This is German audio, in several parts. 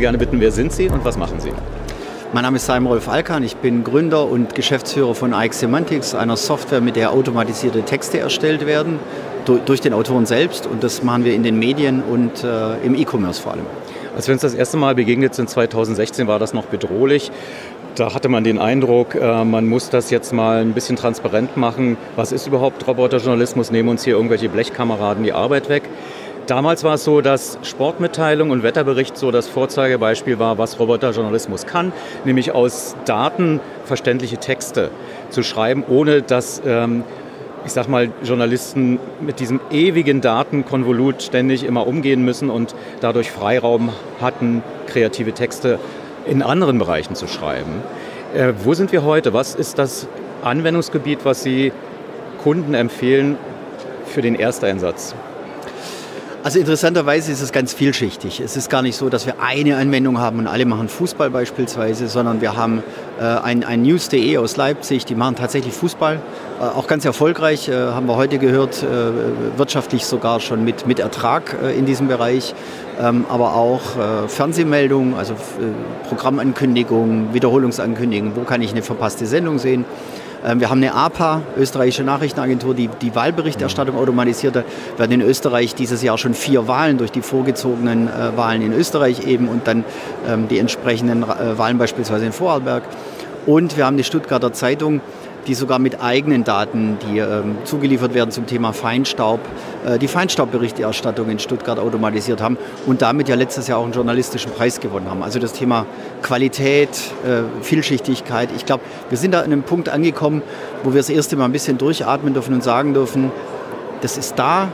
Sie gerne bitten, wer sind Sie und was machen Sie? Mein Name ist Simon Rolf Alkan, ich bin Gründer und Geschäftsführer von Ike Semantics, einer Software, mit der automatisierte Texte erstellt werden, durch den Autoren selbst und das machen wir in den Medien und äh, im E-Commerce vor allem. Als wir uns das erste Mal begegnet sind, 2016, war das noch bedrohlich. Da hatte man den Eindruck, äh, man muss das jetzt mal ein bisschen transparent machen. Was ist überhaupt Roboterjournalismus? Nehmen uns hier irgendwelche Blechkameraden die Arbeit weg? Damals war es so, dass Sportmitteilung und Wetterbericht so das Vorzeigebeispiel war, was Roboterjournalismus kann, nämlich aus Daten verständliche Texte zu schreiben, ohne dass ähm, ich sag mal, Journalisten mit diesem ewigen Datenkonvolut ständig immer umgehen müssen und dadurch Freiraum hatten, kreative Texte in anderen Bereichen zu schreiben. Äh, wo sind wir heute? Was ist das Anwendungsgebiet, was Sie Kunden empfehlen für den Ersteinsatz? Also interessanterweise ist es ganz vielschichtig. Es ist gar nicht so, dass wir eine Anwendung haben und alle machen Fußball beispielsweise, sondern wir haben äh, ein, ein News.de aus Leipzig, die machen tatsächlich Fußball, äh, auch ganz erfolgreich, äh, haben wir heute gehört, äh, wirtschaftlich sogar schon mit, mit Ertrag äh, in diesem Bereich, ähm, aber auch äh, Fernsehmeldungen, also Programmankündigungen, Wiederholungsankündigungen, wo kann ich eine verpasste Sendung sehen. Ähm, wir haben eine APA, österreichische Nachrichtenagentur, die die Wahlberichterstattung automatisiert hat. Wir hatten in Österreich dieses Jahr schon vier Wahlen durch die vorgezogenen äh, Wahlen in Österreich eben und dann ähm, die entsprechenden äh, Wahlen beispielsweise in Vorarlberg. Und wir haben die Stuttgarter Zeitung, die sogar mit eigenen Daten, die ähm, zugeliefert werden zum Thema Feinstaub, äh, die Feinstaubberichterstattung in Stuttgart automatisiert haben und damit ja letztes Jahr auch einen journalistischen Preis gewonnen haben. Also das Thema Qualität, äh, Vielschichtigkeit. Ich glaube, wir sind da an einem Punkt angekommen, wo wir das erste Mal ein bisschen durchatmen dürfen und sagen dürfen, das ist da,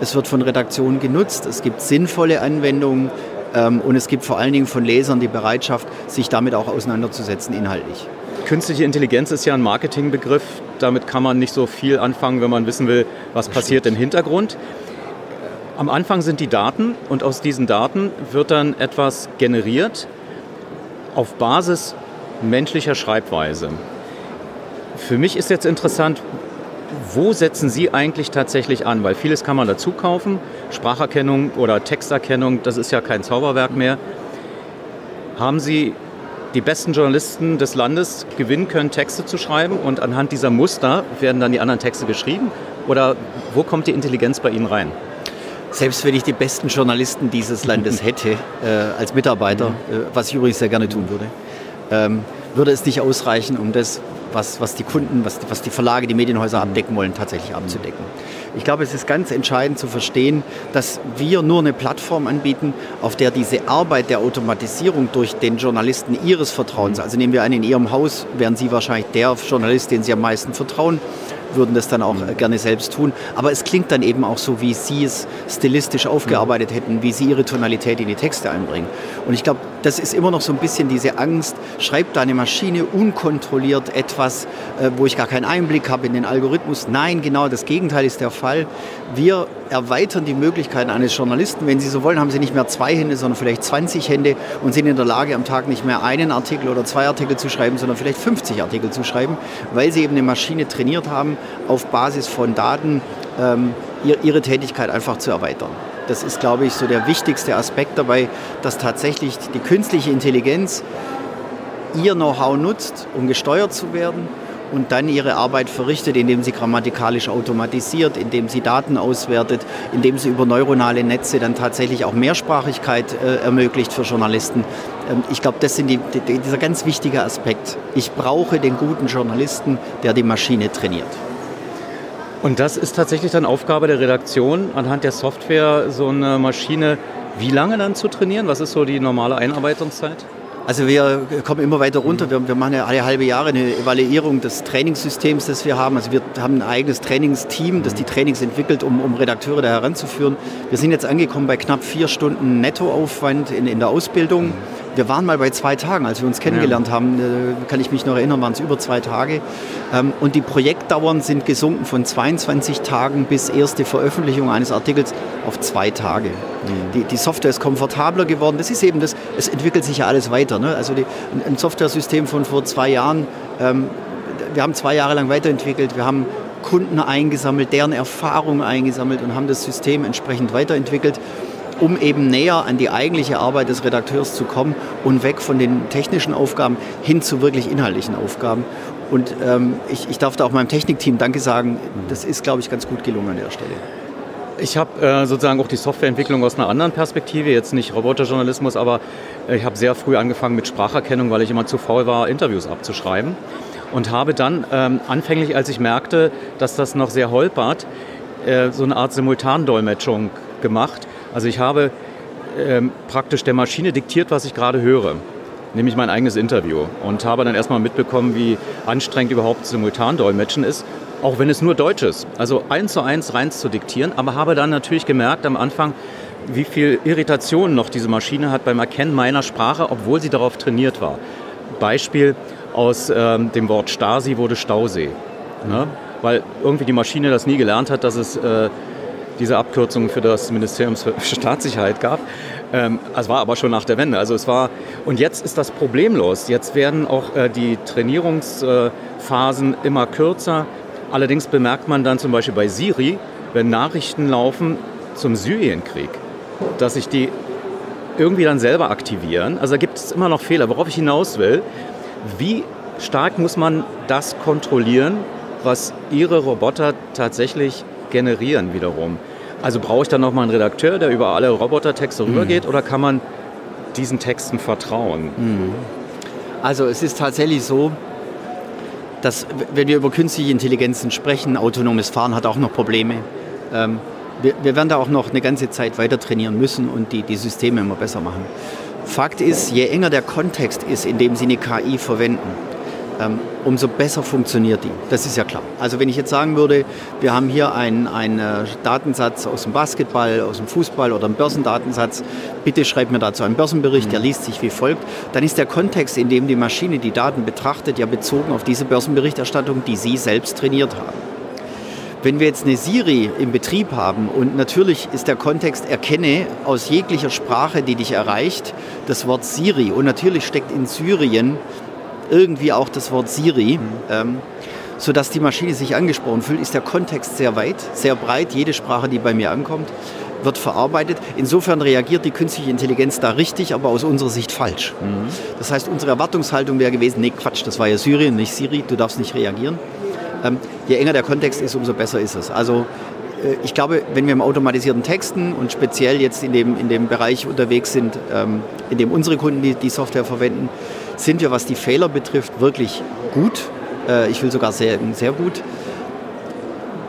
es wird von Redaktionen genutzt, es gibt sinnvolle Anwendungen ähm, und es gibt vor allen Dingen von Lesern die Bereitschaft, sich damit auch auseinanderzusetzen inhaltlich. Künstliche Intelligenz ist ja ein Marketingbegriff. Damit kann man nicht so viel anfangen, wenn man wissen will, was das passiert stimmt. im Hintergrund. Am Anfang sind die Daten und aus diesen Daten wird dann etwas generiert auf Basis menschlicher Schreibweise. Für mich ist jetzt interessant, wo setzen Sie eigentlich tatsächlich an? Weil vieles kann man dazu kaufen. Spracherkennung oder Texterkennung, das ist ja kein Zauberwerk mehr. Haben Sie die besten Journalisten des Landes gewinnen können, Texte zu schreiben und anhand dieser Muster werden dann die anderen Texte geschrieben? Oder wo kommt die Intelligenz bei Ihnen rein? Selbst wenn ich die besten Journalisten dieses Landes hätte äh, als Mitarbeiter, äh, was ich übrigens sehr gerne tun würde, ähm, würde es nicht ausreichen, um das, was, was die Kunden, was, was die Verlage, die Medienhäuser abdecken wollen, tatsächlich abzudecken. Ich glaube, es ist ganz entscheidend zu verstehen, dass wir nur eine Plattform anbieten, auf der diese Arbeit der Automatisierung durch den Journalisten Ihres Vertrauens, also nehmen wir an, in Ihrem Haus wären Sie wahrscheinlich der Journalist, den Sie am meisten vertrauen, würden das dann auch gerne selbst tun. Aber es klingt dann eben auch so, wie Sie es stilistisch aufgearbeitet hätten, wie Sie Ihre Tonalität in die Texte einbringen. Und ich glaube, das ist immer noch so ein bisschen diese Angst, schreibt da eine Maschine unkontrolliert etwas, äh, wo ich gar keinen Einblick habe in den Algorithmus. Nein, genau das Gegenteil ist der Fall. Wir erweitern die Möglichkeiten eines Journalisten. Wenn Sie so wollen, haben Sie nicht mehr zwei Hände, sondern vielleicht 20 Hände und sind in der Lage, am Tag nicht mehr einen Artikel oder zwei Artikel zu schreiben, sondern vielleicht 50 Artikel zu schreiben, weil Sie eben eine Maschine trainiert haben, auf Basis von Daten ähm, ihre Tätigkeit einfach zu erweitern. Das ist, glaube ich, so der wichtigste Aspekt dabei, dass tatsächlich die künstliche Intelligenz ihr Know-how nutzt, um gesteuert zu werden und dann ihre Arbeit verrichtet, indem sie grammatikalisch automatisiert, indem sie Daten auswertet, indem sie über neuronale Netze dann tatsächlich auch Mehrsprachigkeit äh, ermöglicht für Journalisten. Ähm, ich glaube, das sind die, die, dieser ganz wichtige Aspekt. Ich brauche den guten Journalisten, der die Maschine trainiert. Und das ist tatsächlich dann Aufgabe der Redaktion, anhand der Software so eine Maschine wie lange dann zu trainieren? Was ist so die normale Einarbeitungszeit? Also wir kommen immer weiter runter. Wir, wir, machen ja alle halbe Jahre eine Evaluierung des Trainingssystems, das wir haben. Also wir haben ein eigenes Trainingsteam, das die Trainings entwickelt, um, um Redakteure da heranzuführen. Wir sind jetzt angekommen bei knapp vier Stunden Nettoaufwand in, in der Ausbildung. Wir waren mal bei zwei Tagen, als wir uns kennengelernt ja. haben, äh, kann ich mich noch erinnern, waren es über zwei Tage. Ähm, und die Projektdauern sind gesunken von 22 Tagen bis erste Veröffentlichung eines Artikels auf zwei Tage. Mhm. Die, die, Software ist komfortabler geworden. Das ist eben das, es entwickelt sich ja alles weiter. Ne? Also die, ein Software-System von vor zwei Jahren, ähm, wir haben zwei Jahre lang weiterentwickelt, wir haben Kunden eingesammelt, deren Erfahrungen eingesammelt und haben das System entsprechend weiterentwickelt. Um eben näher an die eigentliche Arbeit des Redakteurs zu kommen und weg von den technischen Aufgaben hin zu wirklich inhaltlichen Aufgaben. Und ähm, ich, ich darf da auch meinem Technikteam Danke sagen. Das ist, glaube ich, ganz gut gelungen an der Stelle. Ich habe äh, sozusagen auch die Softwareentwicklung aus einer anderen Perspektive, jetzt nicht Roboterjournalismus, aber ich habe sehr früh angefangen mit Spracherkennung, weil ich immer zu faul war, Interviews abzuschreiben. Und habe dann ähm, anfänglich, als ich merkte, dass das noch sehr holpert, äh, so eine Art Simultandolmetschung gemacht. Also ich habe ähm, praktisch der Maschine diktiert, was ich gerade höre nämlich mein eigenes Interview und habe dann erstmal mitbekommen, wie anstrengend überhaupt Simultandolmetschen ist auch wenn es nur Deutsch ist. Also eins zu eins rein zu diktieren, aber habe dann natürlich gemerkt am Anfang, wie viel Irritation noch diese Maschine hat beim Erkennen meiner Sprache, obwohl sie darauf trainiert war. Beispiel aus ähm, dem Wort Stasi wurde Stausee. Ne? Weil irgendwie die Maschine das nie gelernt hat, dass es äh, diese Abkürzung für das Ministerium für Staatssicherheit gab. Ähm, es war aber schon nach der Wende. Also es war und jetzt ist das problemlos. Jetzt werden auch äh, die Trainierungsphasen immer kürzer. Allerdings bemerkt man dann zum Beispiel bei Siri, wenn Nachrichten laufen zum Syrienkrieg, dass sich die irgendwie dann selber aktivieren. Also da gibt es immer noch Fehler. Worauf ich hinaus will, wie stark muss man das kontrollieren, was Ihre Roboter tatsächlich generieren wiederum? Also brauche ich dann nochmal einen Redakteur, der über alle Robotertexte mhm. rübergeht oder kann man diesen Texten vertrauen? Mhm. Also es ist tatsächlich so, dass, wenn wir über künstliche Intelligenzen sprechen, autonomes Fahren hat auch noch Probleme. Ähm, wir, wir, werden da auch noch eine ganze Zeit weiter trainieren müssen und die, die Systeme immer besser machen. Fakt ist, je enger der Kontext ist, in dem Sie eine KI verwenden, umso besser funktioniert die. Das ist ja klar. Also wenn ich jetzt sagen würde, wir haben hier einen, einen äh, Datensatz aus dem Basketball, aus dem Fußball oder einen Börsendatensatz, bitte schreibt mir dazu einen Börsenbericht, der liest sich wie folgt, dann ist der Kontext, in dem die Maschine die Daten betrachtet, ja bezogen auf diese Börsenberichterstattung, die Sie selbst trainiert haben. Wenn wir jetzt eine Siri im Betrieb haben und natürlich ist der Kontext, erkenne aus jeglicher Sprache, die dich erreicht, das Wort Siri und natürlich steckt in Syrien irgendwie auch das Wort Siri. Mhm. Ähm, sodass die Maschine sich angesprochen fühlt, ist der Kontext sehr weit, sehr breit. Jede Sprache, die bei mir ankommt, wird verarbeitet. Insofern reagiert die künstliche Intelligenz da richtig, aber aus unserer Sicht falsch. Mhm. Das heißt, unsere Erwartungshaltung wäre gewesen, nee, Quatsch, das war ja Syrien, nicht Siri, du darfst nicht reagieren. Ähm, je enger der Kontext ist, umso besser ist es. Also äh, ich glaube, wenn wir im automatisierten Texten und speziell jetzt in dem, in dem Bereich unterwegs sind, ähm, in dem unsere Kunden die, die Software verwenden, sind wir, was die Fehler betrifft, wirklich gut. Äh, ich will sogar sehr, sehr gut.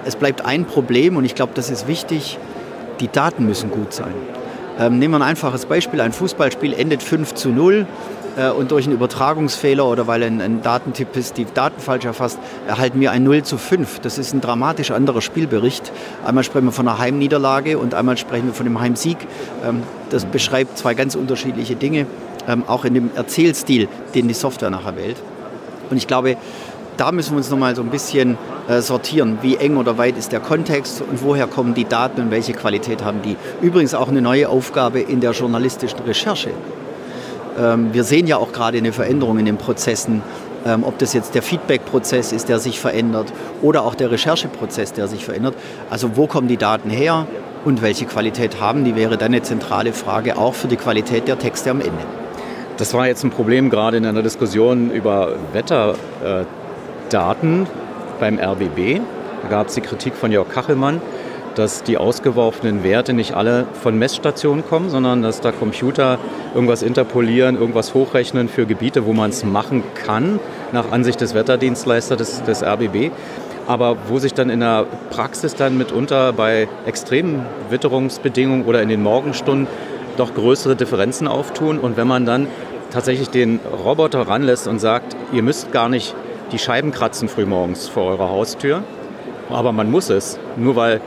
Es bleibt ein Problem und ich glaube, das ist wichtig. Die Daten müssen gut sein. Ähm, nehmen wir ein einfaches Beispiel. Ein Fußballspiel endet 5 zu 0 äh, und durch einen Übertragungsfehler oder weil ein, ein Datentipp ist, die Daten falsch erfasst, erhalten wir ein 0 zu 5. Das ist ein dramatisch anderer Spielbericht. Einmal sprechen wir von einer Heimniederlage und einmal sprechen wir von dem Heimsieg. Ähm, das beschreibt zwei ganz unterschiedliche Dinge ähm, auch in dem Erzählstil, den die Software nachher wählt. Und ich glaube, da müssen wir uns nochmal so ein bisschen äh, sortieren. Wie eng oder weit ist der Kontext und woher kommen die Daten und welche Qualität haben die? Übrigens auch eine neue Aufgabe in der journalistischen Recherche. Ähm, wir sehen ja auch gerade eine Veränderung in den Prozessen, ähm, ob das jetzt der Feedback-Prozess ist, der sich verändert, oder auch der Rechercheprozess, der sich verändert. Also wo kommen die Daten her und welche Qualität haben die, wäre dann eine zentrale Frage auch für die Qualität der Texte am Ende. Das war jetzt ein Problem gerade in einer Diskussion über Wetterdaten beim RBB. Da gab es die Kritik von Jörg Kachelmann, dass die ausgeworfenen Werte nicht alle von Messstationen kommen, sondern dass da Computer irgendwas interpolieren, irgendwas hochrechnen für Gebiete, wo man es machen kann, nach Ansicht des Wetterdienstleisters des, des RBB aber wo sich dann in der Praxis dann mitunter bei extremen Witterungsbedingungen oder in den Morgenstunden doch größere Differenzen auftun. Und wenn man dann tatsächlich den Roboter ranlässt und sagt, ihr müsst gar nicht die Scheiben kratzen frühmorgens vor eurer Haustür, aber man muss es, nur weil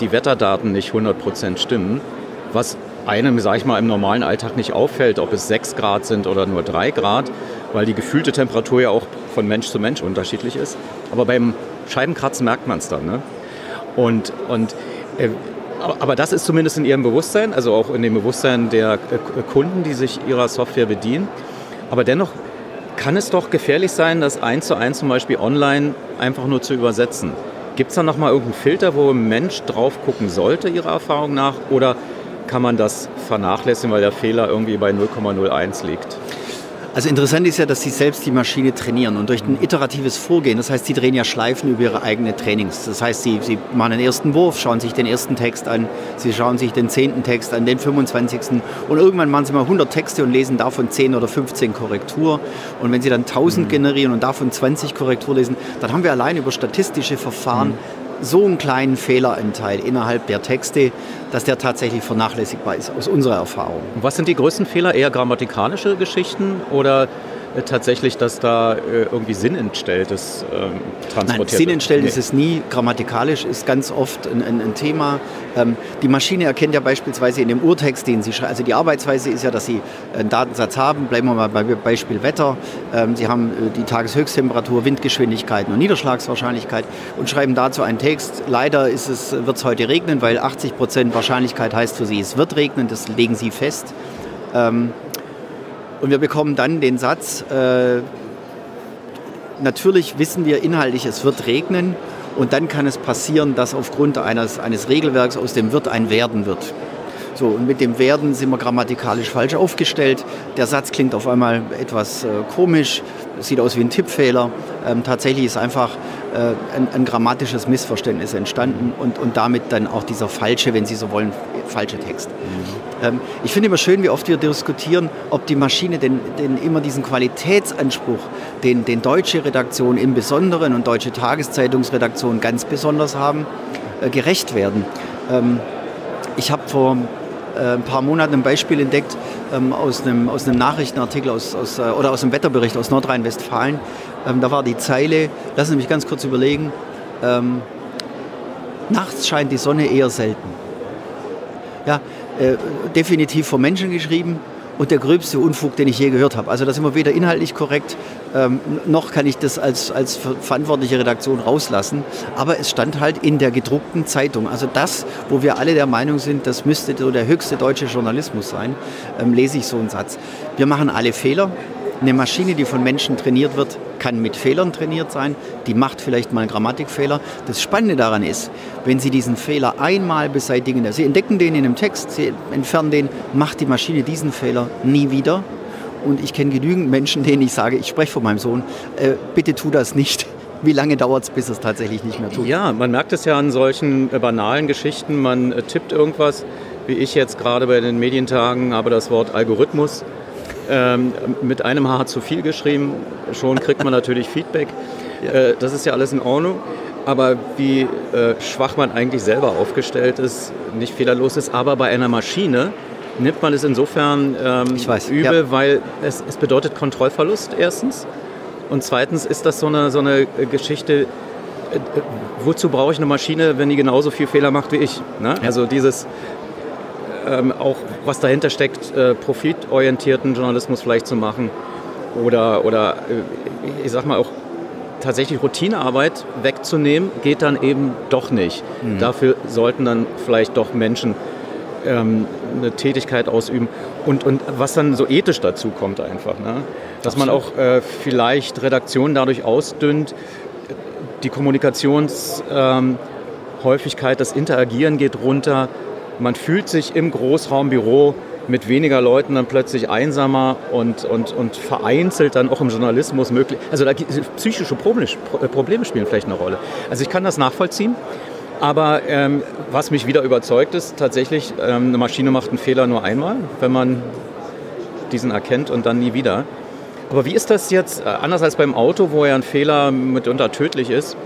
die Wetterdaten nicht 100% stimmen, was einem, sag ich mal, im normalen Alltag nicht auffällt, ob es 6 Grad sind oder nur 3 Grad, weil die gefühlte Temperatur ja auch von Mensch zu Mensch unterschiedlich ist. Aber beim Scheibenkratzen merkt man es dann. Ne? Und, und äh, aber das ist zumindest in ihrem Bewusstsein, also auch in dem Bewusstsein der Kunden, die sich ihrer Software bedienen. Aber dennoch kann es doch gefährlich sein, das eins zu eins zum Beispiel online einfach nur zu übersetzen. Gibt es da nochmal irgendeinen Filter, wo ein Mensch drauf gucken sollte, Ihrer Erfahrung nach? Oder kann man das vernachlässigen, weil der Fehler irgendwie bei 0,01 liegt? Also interessant ist ja, dass sie selbst die Maschine trainieren und durch ein iteratives Vorgehen, das heißt, sie drehen ja Schleifen über ihre eigenen Trainings. Das heißt, sie, sie machen den ersten Wurf, schauen sich den ersten Text an, sie schauen sich den zehnten Text an, den 25. Und irgendwann machen sie mal 100 Texte und lesen davon 10 oder 15 Korrektur. Und wenn sie dann 1000 mhm. generieren und davon 20 Korrektur lesen, dann haben wir allein über statistische Verfahren mhm so einen kleinen Fehleranteil innerhalb der Texte, dass der tatsächlich vernachlässigbar ist, aus unserer Erfahrung. Was sind die größten Fehler? Eher grammatikalische Geschichten oder tatsächlich, dass da äh, irgendwie Sinn entstellt ist, ähm, transportiert Nein, Sinn entstellt nee. ist es nie. Grammatikalisch ist ganz oft ein, ein, ein Thema. Ähm, die Maschine erkennt ja beispielsweise in dem Urtext, den sie schreibt, also die Arbeitsweise ist ja, dass Sie einen Datensatz haben, bleiben wir mal bei Beispiel Wetter. Ähm, sie haben äh, die Tageshöchsttemperatur, Windgeschwindigkeiten und Niederschlagswahrscheinlichkeit und schreiben dazu einen Text. Leider wird es heute regnen, weil 80 Prozent Wahrscheinlichkeit heißt für Sie, es wird regnen, das legen Sie fest. Ähm, und wir bekommen dann den Satz, äh, natürlich wissen wir inhaltlich, es wird regnen und dann kann es passieren, dass aufgrund eines, eines Regelwerks aus dem Wird ein Werden wird. So, und mit dem Werden sind wir grammatikalisch falsch aufgestellt. Der Satz klingt auf einmal etwas äh, komisch, sieht aus wie ein Tippfehler. Ähm, tatsächlich ist einfach ein, ein, grammatisches Missverständnis entstanden und, und damit dann auch dieser falsche, wenn Sie so wollen, falsche Text. Mhm. Ähm, ich finde immer schön, wie oft wir diskutieren, ob die Maschine denn, denn immer diesen Qualitätsanspruch, den, den deutsche Redaktion im Besonderen und deutsche Tageszeitungsredaktion ganz besonders haben, äh, gerecht werden. Ähm, ich habe vor äh, ein paar Monaten ein Beispiel entdeckt ähm, aus, einem, aus einem Nachrichtenartikel aus, aus, äh, oder aus einem Wetterbericht aus Nordrhein-Westfalen. Ähm, da war die Zeile, lassen Sie mich ganz kurz überlegen, ähm, nachts scheint die Sonne eher selten. Ja, äh, definitiv vom Menschen geschrieben und der gröbste Unfug, den ich je gehört habe. Also da sind wir weder inhaltlich korrekt, ähm, noch kann ich das als, als verantwortliche Redaktion rauslassen. Aber es stand halt in der gedruckten Zeitung. Also das, wo wir alle der Meinung sind, das müsste so der höchste deutsche Journalismus sein, ähm, lese ich so einen Satz. Wir machen alle Fehler. Eine Maschine, die von Menschen trainiert wird, kann mit Fehlern trainiert sein. Die macht vielleicht mal einen Grammatikfehler. Das Spannende daran ist, wenn Sie diesen Fehler einmal beseitigen, Sie entdecken den in einem Text, Sie entfernen den, macht die Maschine diesen Fehler nie wieder. Und ich kenne genügend Menschen, denen ich sage, ich spreche von meinem Sohn, äh, bitte tu das nicht. Wie lange dauert es, bis es tatsächlich nicht mehr tut? Ja, man merkt es ja an solchen äh, banalen Geschichten. Man äh, tippt irgendwas, wie ich jetzt gerade bei den Medientagen habe das Wort Algorithmus ähm, mit einem Haar zu viel geschrieben. Schon kriegt man natürlich Feedback. Äh, das ist ja alles in Ordnung. Aber wie äh, schwach man eigentlich selber aufgestellt ist, nicht fehlerlos ist, aber bei einer Maschine nimmt man es insofern ähm, weiß, übel, ja. weil es, es, bedeutet Kontrollverlust erstens. Und zweitens ist das so eine, so eine Geschichte, äh, wozu brauche ich eine Maschine, wenn die genauso viel Fehler macht wie ich? Ne? Ja. Also dieses, ähm, auch was dahinter steckt, äh, profitorientierten Journalismus vielleicht zu machen oder, oder äh, ich sag mal auch tatsächlich Routinearbeit wegzunehmen, geht dann eben doch nicht. Mhm. Dafür sollten dann vielleicht doch Menschen ähm, eine Tätigkeit ausüben und, und was dann so ethisch dazu kommt einfach. Ne? Dass man auch äh, vielleicht Redaktionen dadurch ausdünnt, die Kommunikationshäufigkeit, ähm, das Interagieren geht runter, man fühlt sich im Großraumbüro mit weniger Leuten dann plötzlich einsamer und, und, und vereinzelt dann auch im Journalismus möglich. Also da, psychische Probleme spielen vielleicht eine Rolle. Also ich kann das nachvollziehen. Aber ähm, was mich wieder überzeugt ist, tatsächlich, ähm, eine Maschine macht einen Fehler nur einmal, wenn man diesen erkennt und dann nie wieder. Aber wie ist das jetzt, äh, anders als beim Auto, wo ja ein Fehler mitunter tödlich ist,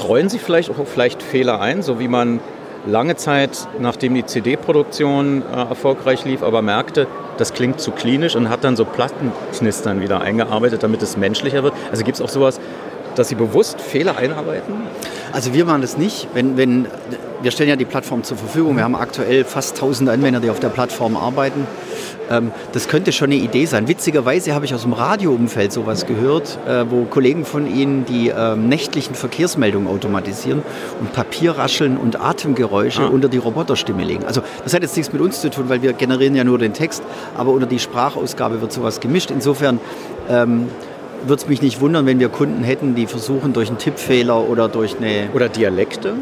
streuen Sie vielleicht auch vielleicht Fehler ein, so wie man lange Zeit, nachdem die CD-Produktion äh, erfolgreich lief, aber merkte, das klingt zu klinisch und hat dann so Plattenknistern wieder eingearbeitet, damit es menschlicher wird. Also gibt es auch sowas, dass Sie bewusst Fehler einarbeiten? Also wir machen das nicht. Wenn, wenn, wir stellen ja die Plattform zur Verfügung. Wir haben aktuell fast 1000 Anwender, die auf der Plattform arbeiten. Ähm, das könnte schon eine Idee sein. Witzigerweise habe ich aus dem Radioumfeld sowas gehört, äh, wo Kollegen von Ihnen die ähm, nächtlichen Verkehrsmeldungen automatisieren und Papierrascheln und Atemgeräusche ah. unter die Roboterstimme legen. Also das hat jetzt nichts mit uns zu tun, weil wir generieren ja nur den Text, aber unter die Sprachausgabe wird sowas gemischt. Insofern ähm, würde es mich nicht wundern, wenn wir Kunden hätten, die versuchen durch einen Tippfehler oder durch eine... Oder Dialekte?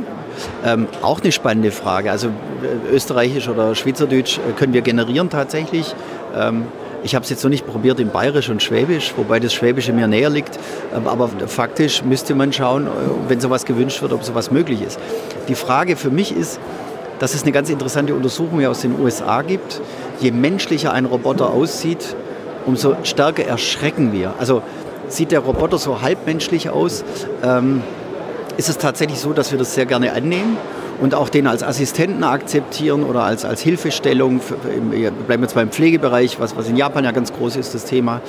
Ähm, auch eine spannende Frage. Also äh, Österreichisch oder Schweizerdeutsch äh, können wir generieren tatsächlich. Ähm, ich habe es jetzt noch nicht probiert in Bayerisch und Schwäbisch, wobei das Schwäbische mir näher liegt. Ähm, aber faktisch müsste man schauen, äh, wenn sowas gewünscht wird, ob sowas möglich ist. Die Frage für mich ist, dass es eine ganz interessante Untersuchung aus den USA gibt. Je menschlicher ein Roboter aussieht, umso stärker erschrecken wir. Also sieht der Roboter so halbmenschlich aus, ähm, ist es tatsächlich so, dass wir das sehr gerne annehmen und auch den als Assistenten akzeptieren oder als, als Hilfestellung. Für, wir bleiben jetzt beim Pflegebereich, was, was in Japan ja ganz groß ist, das Thema.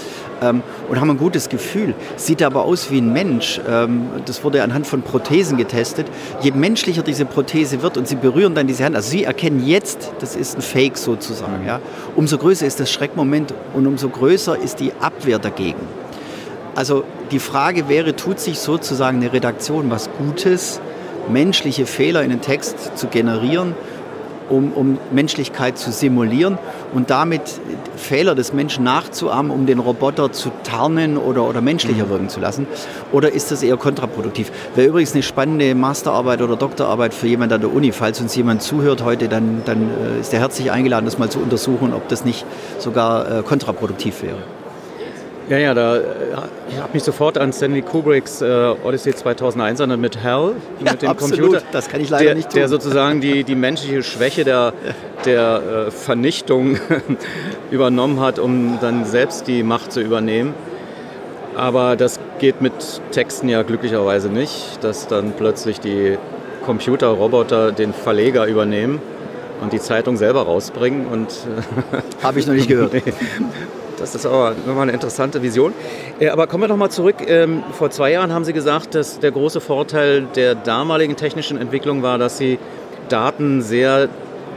Ähm, und haben ein gutes Gefühl. Sieht aber aus wie ein Mensch. Ähm, das wurde anhand von Prothesen getestet. Je menschlicher diese Prothese wird und Sie berühren dann diese Hand, also Sie erkennen jetzt, das ist ein Fake sozusagen. Ja, umso größer ist das Schreckmoment und umso größer ist die Abwehr dagegen. Also die Frage wäre, tut sich sozusagen eine Redaktion was Gutes, menschliche Fehler in den Text zu generieren, um, um Menschlichkeit zu simulieren und damit Fehler des Menschen nachzuahmen, um den Roboter zu tarnen oder, oder menschlicher mhm. wirken zu lassen? Oder ist das eher kontraproduktiv? Wäre übrigens eine spannende Masterarbeit oder Doktorarbeit für jemanden an der Uni. Falls uns jemand zuhört heute, dann, dann äh, ist er herzlich eingeladen, das mal zu untersuchen, ob das nicht sogar äh, kontraproduktiv wäre. Ja, ja, da äh, ich habe mich sofort an Stanley Kubricks äh, Odyssey 2001 erinnert mit Hell, ja, mit dem absolut. Computer. Das kann ich leider der, nicht tun. Der sozusagen die, die menschliche Schwäche der, der äh, Vernichtung übernommen hat, um dann selbst die Macht zu übernehmen. Aber das geht mit Texten ja glücklicherweise nicht, dass dann plötzlich die Computerroboter den Verleger übernehmen und die Zeitung selber rausbringen. Habe ich noch nicht gehört. Das ist aber nochmal eine interessante Vision. Äh, aber kommen wir nochmal zurück. Ähm, vor zwei Jahren haben Sie gesagt, dass der große Vorteil der damaligen technischen Entwicklung war, dass Sie Daten sehr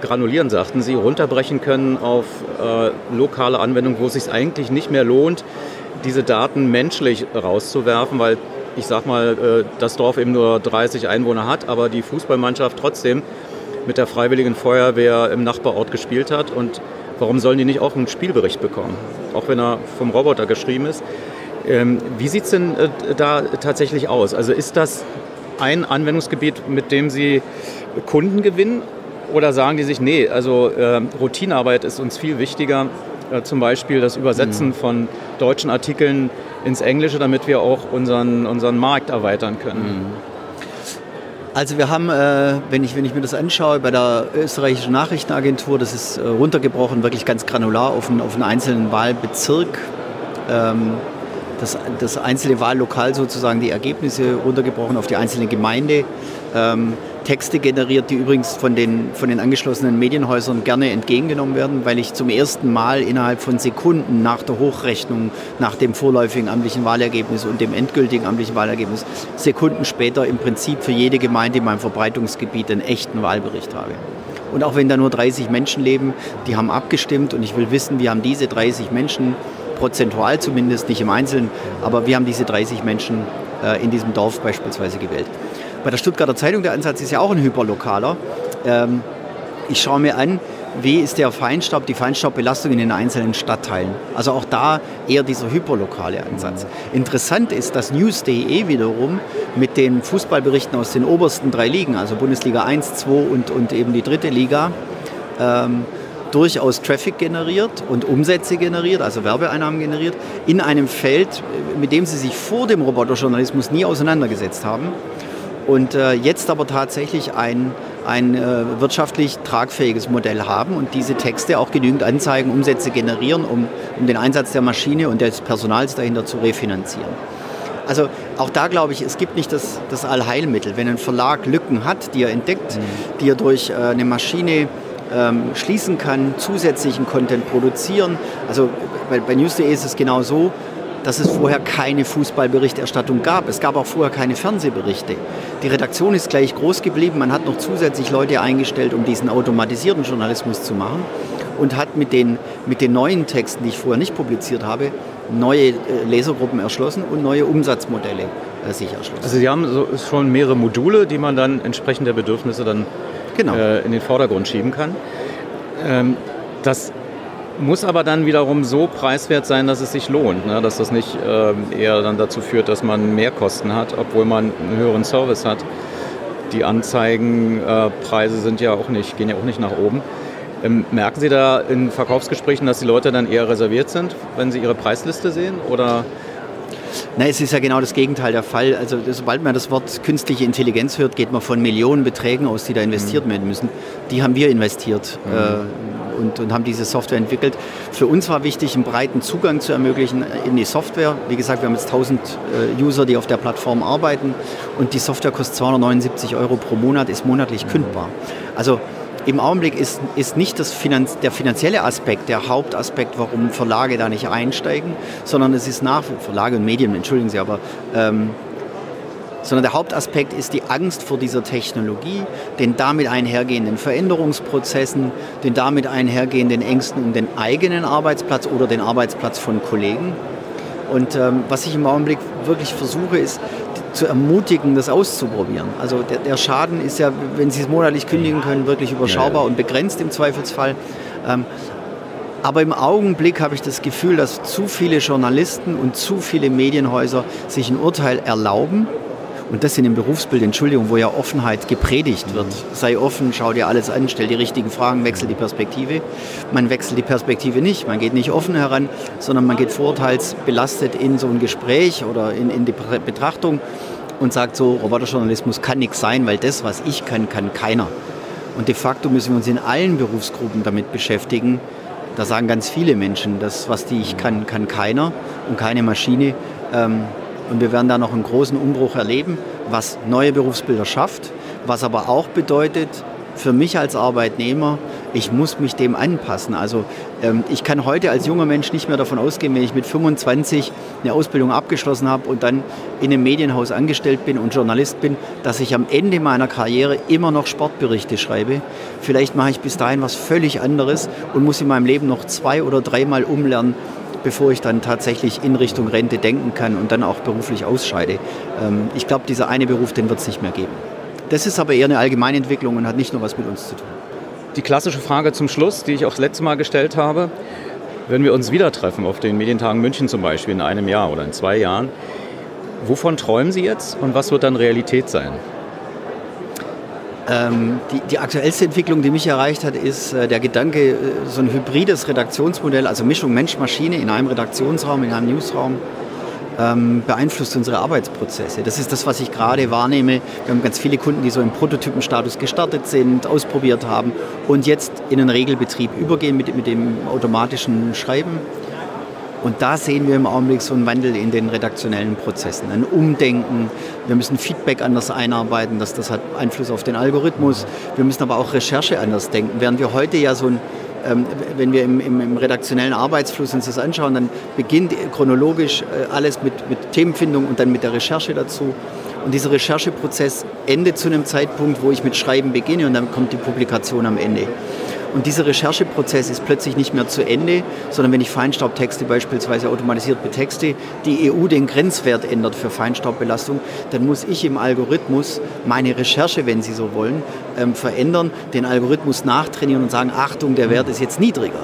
granulieren, sagten Sie, runterbrechen können auf äh, lokale Anwendungen, wo es sich eigentlich nicht mehr lohnt, diese Daten menschlich rauszuwerfen, weil ich sag mal, äh, das Dorf eben nur 30 Einwohner hat, aber die Fußballmannschaft trotzdem mit der Freiwilligen Feuerwehr im Nachbarort gespielt hat und Warum sollen die nicht auch einen Spielbericht bekommen, auch wenn er vom Roboter geschrieben ist? Ähm, wie sieht es denn äh, da tatsächlich aus? Also ist das ein Anwendungsgebiet, mit dem Sie Kunden gewinnen? Oder sagen die sich, nee, also äh, Routinearbeit ist uns viel wichtiger, äh, zum Beispiel das Übersetzen mhm. von deutschen Artikeln ins Englische, damit wir auch unseren, unseren Markt erweitern können? Mhm. Also wir haben, äh, wenn, ich, wenn ich mir das anschaue, bei der österreichischen Nachrichtenagentur, das ist äh, runtergebrochen, wirklich ganz granular auf einen, auf einen einzelnen Wahlbezirk. Das, das einzelne Wahllokal sozusagen, die Ergebnisse runtergebrochen auf die einzelne Gemeinde. Ähm, Texte generiert, die übrigens von den, von den angeschlossenen Medienhäusern gerne entgegengenommen werden, weil ich zum ersten Mal innerhalb von Sekunden nach der Hochrechnung, nach dem vorläufigen amtlichen Wahlergebnis und dem endgültigen amtlichen Wahlergebnis, Sekunden später im Prinzip für jede Gemeinde in meinem Verbreitungsgebiet einen echten Wahlbericht habe. Und auch wenn da nur 30 Menschen leben, die haben abgestimmt und ich will wissen, wie haben diese 30 Menschen, prozentual zumindest, nicht im Einzelnen, aber wie haben diese 30 Menschen äh, in diesem Dorf beispielsweise gewählt. Bei der Stuttgarter Zeitung, der Ansatz ist ja auch ein hyperlokaler. Ähm, ich schaue mir an, wie ist der Feinstaub, die Feinstaubbelastung in den einzelnen Stadtteilen. Also auch da eher dieser hyperlokale Ansatz. Interessant ist, dass News.de wiederum mit den Fußballberichten aus den obersten drei Ligen, also Bundesliga 1, 2 und, und eben die dritte Liga, ähm, durchaus Traffic generiert und Umsätze generiert, also Werbeeinnahmen generiert, in einem Feld, mit dem sie sich vor dem Roboterjournalismus nie auseinandergesetzt haben und äh, jetzt aber tatsächlich ein, ein äh, wirtschaftlich tragfähiges Modell haben und diese Texte auch genügend Anzeigen, Umsätze generieren, um, um den Einsatz der Maschine und des Personals dahinter zu refinanzieren. Also auch da glaube ich, es gibt nicht das, das Allheilmittel. Wenn ein Verlag Lücken hat, die er entdeckt, mhm. die er durch äh, eine Maschine ähm, schließen kann, zusätzlichen Content produzieren. Also bei, bei News.de ist es genau so, dass es vorher keine Fußballberichterstattung gab. Es gab auch vorher keine Fernsehberichte. Die Redaktion ist gleich groß geblieben. Man hat noch zusätzlich Leute eingestellt, um diesen automatisierten Journalismus zu machen und hat mit den, mit den neuen Texten, die ich vorher nicht publiziert habe, neue äh, Lesergruppen erschlossen und neue Umsatzmodelle äh, sich erschlossen. Also Sie haben so, schon mehrere Module, die man dann entsprechend der Bedürfnisse dann genau. äh, in den Vordergrund schieben kann. Ähm, das muss aber dann wiederum so preiswert sein, dass es sich lohnt, ne? dass das nicht äh, eher dann dazu führt, dass man mehr Kosten hat, obwohl man einen höheren Service hat. Die Anzeigenpreise äh, sind ja auch nicht, gehen ja auch nicht nach oben. Ähm, merken Sie da in Verkaufsgesprächen, dass die Leute dann eher reserviert sind, wenn sie ihre Preisliste sehen? Oder? Nein, es ist ja genau das Gegenteil der Fall. Also sobald man das Wort künstliche Intelligenz hört, geht man von Millionenbeträgen aus, die da investiert mhm. werden müssen. Die haben wir investiert. Mhm. Äh, und, und, haben diese Software entwickelt. Für uns war wichtig, einen breiten Zugang zu ermöglichen in die Software. Wie gesagt, wir haben jetzt 1000 äh, User, die auf der Plattform arbeiten und die Software kostet 279 Euro pro Monat, ist monatlich kündbar. Also im Augenblick ist, ist nicht das Finanz, der finanzielle Aspekt der Hauptaspekt, warum Verlage da nicht einsteigen, sondern es ist nach Verlage und Medien, entschuldigen Sie, aber ähm, sondern der Hauptaspekt ist die Angst vor dieser Technologie, den damit einhergehenden Veränderungsprozessen, den damit einhergehenden Ängsten um den eigenen Arbeitsplatz oder den Arbeitsplatz von Kollegen. Und ähm, was ich im Augenblick wirklich versuche, ist zu ermutigen, das auszuprobieren. Also der, der, Schaden ist ja, wenn Sie es monatlich kündigen können, wirklich überschaubar ja, ja. und begrenzt im Zweifelsfall. Ähm, aber im Augenblick habe ich das Gefühl, dass zu viele Journalisten und zu viele Medienhäuser sich ein Urteil erlauben. Und das in dem Berufsbild, Entschuldigung, wo ja Offenheit gepredigt wird. Sei offen, schau dir alles an, stell die richtigen Fragen, wechsel die Perspektive. Man wechselt die Perspektive nicht. Man geht nicht offen heran, sondern man geht vorurteilsbelastet in so ein Gespräch oder in, in die Betrachtung und sagt so, Roboterjournalismus kann nichts sein, weil das, was ich kann, kann keiner. Und de facto müssen wir uns in allen Berufsgruppen damit beschäftigen. Da sagen ganz viele Menschen, das, was die ich kann, kann keiner und keine Maschine. Ähm, und wir werden da noch einen großen Umbruch erleben, was neue Berufsbilder schafft, was aber auch bedeutet, für mich als Arbeitnehmer, ich muss mich dem anpassen. Also ähm, ich kann heute als junger Mensch nicht mehr davon ausgehen, wenn ich mit 25 eine Ausbildung abgeschlossen habe und dann in einem Medienhaus angestellt bin und Journalist bin, dass ich am Ende meiner Karriere immer noch Sportberichte schreibe. Vielleicht mache ich bis dahin was völlig anderes und muss in meinem Leben noch zwei oder dreimal umlernen, bevor ich dann tatsächlich in Richtung Rente denken kann und dann auch beruflich ausscheide. Ähm, ich glaube, dieser eine Beruf, den wird es nicht mehr geben. Das ist aber eher eine Allgemeinentwicklung und hat nicht nur was mit uns zu tun. Die klassische Frage zum Schluss, die ich auch das letzte Mal gestellt habe, wenn wir uns wieder treffen, auf den Medientagen München zum Beispiel in einem Jahr oder in zwei Jahren, wovon träumen Sie jetzt und was wird dann Realität sein? Ähm, die, die, aktuellste Entwicklung, die mich erreicht hat, ist äh, der Gedanke, äh, so ein hybrides Redaktionsmodell, also Mischung Mensch-Maschine in einem Redaktionsraum, in einem Newsraum, ähm, beeinflusst unsere Arbeitsprozesse. Das ist das, was ich gerade wahrnehme. Wir haben ganz viele Kunden, die so im Prototypenstatus gestartet sind, ausprobiert haben und jetzt in einen Regelbetrieb übergehen mit, mit dem automatischen Schreiben. Und da sehen wir im Augenblick so einen Wandel in den redaktionellen Prozessen, ein Umdenken. Wir müssen Feedback anders einarbeiten, das, das hat Einfluss auf den Algorithmus. Wir müssen aber auch Recherche anders denken. Während wir heute ja so ein ähm, wenn wir im, im, im, redaktionellen Arbeitsfluss uns das anschauen, dann beginnt chronologisch äh, alles mit, mit Themenfindung und dann mit der Recherche dazu. Und dieser Rechercheprozess endet zu einem Zeitpunkt, wo ich mit Schreiben beginne und dann kommt die Publikation am Ende. Und dieser Rechercheprozess ist plötzlich nicht mehr zu Ende, sondern wenn ich Feinstaubtexte beispielsweise automatisiert betexte, die EU den Grenzwert ändert für Feinstaubbelastung, dann muss ich im Algorithmus meine Recherche, wenn Sie so wollen, ähm, verändern, den Algorithmus nachtrainieren und sagen, Achtung, der Wert ist jetzt niedriger.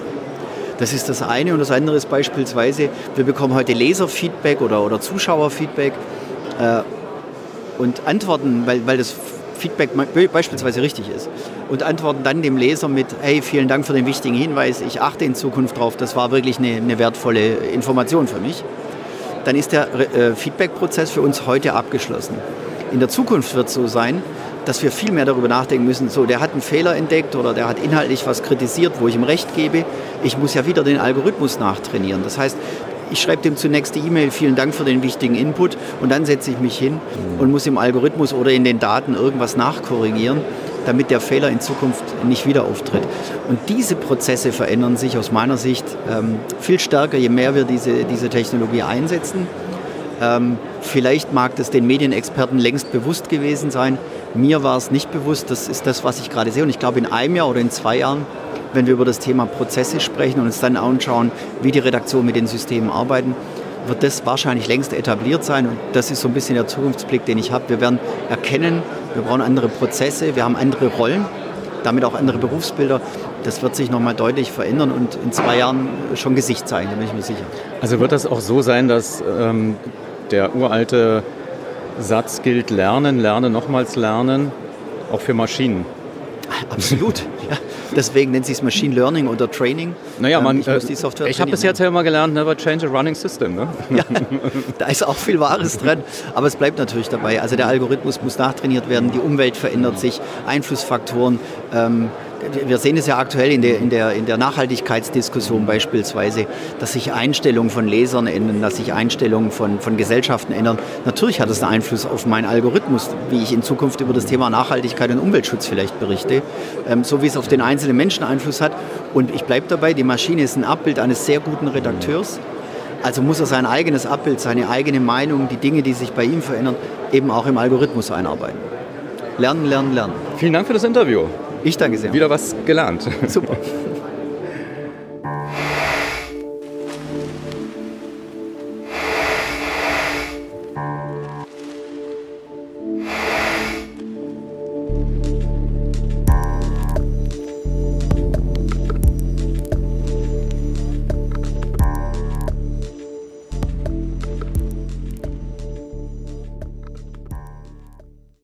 Das ist das eine. Und das andere ist beispielsweise, wir bekommen heute Leserfeedback oder, oder Zuschauerfeedback äh, und antworten, weil, weil das Feedback beispielsweise richtig ist und antworten dann dem Leser mit, hey, vielen Dank für den wichtigen Hinweis, ich achte in Zukunft drauf, das war wirklich eine, eine wertvolle Information für mich, dann ist der äh, Feedback-Prozess für uns heute abgeschlossen. In der Zukunft wird es so sein, dass wir viel mehr darüber nachdenken müssen, so, der hat einen Fehler entdeckt oder der hat inhaltlich was kritisiert, wo ich ihm recht gebe. Ich muss ja wieder den Algorithmus nachtrainieren. Das heißt, ich schreibe dem zunächst die E-Mail, vielen Dank für den wichtigen Input und dann setze ich mich hin und muss im Algorithmus oder in den Daten irgendwas nachkorrigieren, damit der Fehler in Zukunft nicht wieder auftritt. Und diese Prozesse verändern sich aus meiner Sicht ähm, viel stärker, je mehr wir diese, diese Technologie einsetzen. Ähm, vielleicht mag das den Medienexperten längst bewusst gewesen sein. Mir war es nicht bewusst. Das ist das, was ich gerade sehe. Und ich glaube, in einem Jahr oder in zwei Jahren wenn wir über das Thema Prozesse sprechen und uns dann anschauen, wie die Redaktion mit den Systemen arbeiten, wird das wahrscheinlich längst etabliert sein. Und das ist so ein bisschen der Zukunftsblick, den ich habe. Wir werden erkennen, wir brauchen andere Prozesse, wir haben andere Rollen. damit auch andere Berufsbilder. Das wird sich nochmal deutlich verändern und in zwei Jahren schon Gesicht zeigen, da bin ich mir sicher. Also wird das auch so sein, dass ähm, der uralte Satz gilt, lernen, lernen, nochmals lernen, auch für Maschinen? Absolut. Ja. Deswegen nennt sich es Machine Learning oder Training. Naja, ähm, man, ich, äh, ich habe bis jetzt ja immer gelernt, never change a running system. Ne? Ja, da ist auch viel Wahres dran, aber es bleibt natürlich dabei. Also der Algorithmus muss nachtrainiert werden, die Umwelt verändert sich, Einflussfaktoren. Ähm, wir sehen es ja aktuell in der, in, der, in der Nachhaltigkeitsdiskussion beispielsweise, dass sich Einstellungen von Lesern ändern, dass sich Einstellungen von, von Gesellschaften ändern. Natürlich hat es einen Einfluss auf meinen Algorithmus, wie ich in Zukunft über das Thema Nachhaltigkeit und Umweltschutz vielleicht berichte, ähm, so wie es auf den einzelnen Menschen Einfluss hat. Und ich bleibe dabei, die Maschine ist ein Abbild eines sehr guten Redakteurs. Also muss er sein eigenes Abbild, seine eigene Meinung, die Dinge, die sich bei ihm verändern, eben auch im Algorithmus einarbeiten. Lernen, lernen, lernen. Vielen Dank für das Interview. Ich danke sehr. Wieder was gelernt. Super.